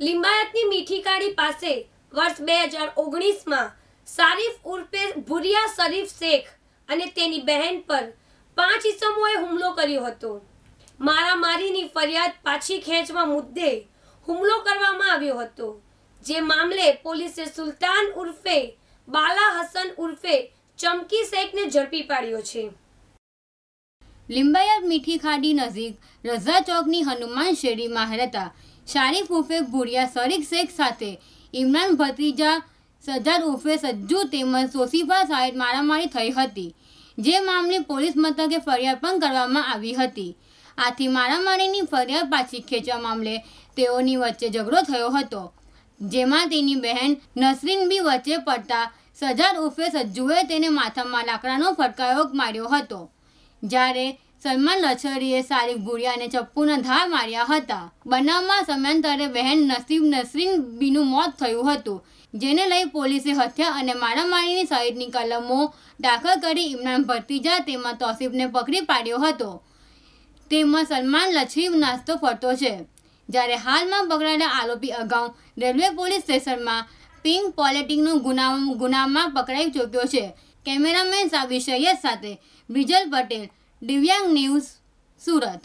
લિંબાયતની મીઠી કાળી પાસે વર્ષ બે હજાર ઓગણીસમાં શારીફ ઉર્ફે ભુરિયા શરીફ શેખ અને તેની બહેન પર પાંચ ઇસમોએ હુમલો કર્યો હતો. મારામારીની ફરિયાદ પાછી ખેંચવા મુદ્દે હુમલો કરવામાં આવ્યો હતો. જે મામલે પોલીસે સુલતાન ઉર્ફે બાલા હસન ઉર્ફે ચમકી શેખને ઝડપી પાડ્યો છે. લિંબાયત મીઠી ખાડી નજીક રઝા ચોકની હનુમાન શેરીમાં રહેતા શારીફ ઉર્ફે ભુરિયા શરીક શેખ સાથે. ઇમરાન ભત્રીજા સજ્જાદ ઉર્ફે સજ્જુ તેમજ સોસીફા સાહેબ મારામારી થઈ હતી, જે મામલે પોલીસ મથકે ફરિયાદ પણ કરવામાં આવી હતી. આથી મારામારીની ફરિયાદ પાછી ખેંચવા મામલે તેઓની વચ્ચે ઝઘડો થયો હતો, જેમાં તેની બહેન નસરીન બી વચ્ચે પડતા સજાદ ઉર્ફે સજ્જુએ તેને માથામાં લાકડાનો ફટકારો માર્યો હતો. જ્યારે સલમાન લછરીએ સારીફ અને ચપ્પુના ધાર માર્યા હતા. બનાવમાં સમયાંતરે બહેન નસીબ નસરીન બીનું મોત થયું હતું. જેને લઈ પોલીસે હત્યા અને મારામારીની સહિતની કલમો દાખલ કરી ઇમરાન ભત્રીજા તેમાં તોસીફને પકડી પાડ્યો હતો. તેમાં સલમાન લશ્કરી નાસ્તો ફરતો છે. જ્યારે હાલમાં પકડાયેલા આરોપી અગાઉ રેલવે પોલીસ સ્ટેશનમાં પિંક પોલિટિકનું ગુના ગુનામાં પકડાઈ ચૂક્યો છે. કેમેરામેન સાબી સૈયદ સાથે બ્રિજલ પટેલ દિવ્યાંગ ન્યૂઝ સુરત.